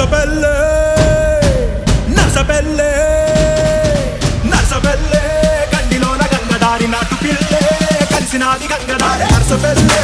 నర్సబెల్లే నర్సబెల్లే నర్సబెల్లే గడ్డిలోన గంగదారి నాటు పిల్లే కలిసినాది గంగదారి నర్సబెల్లే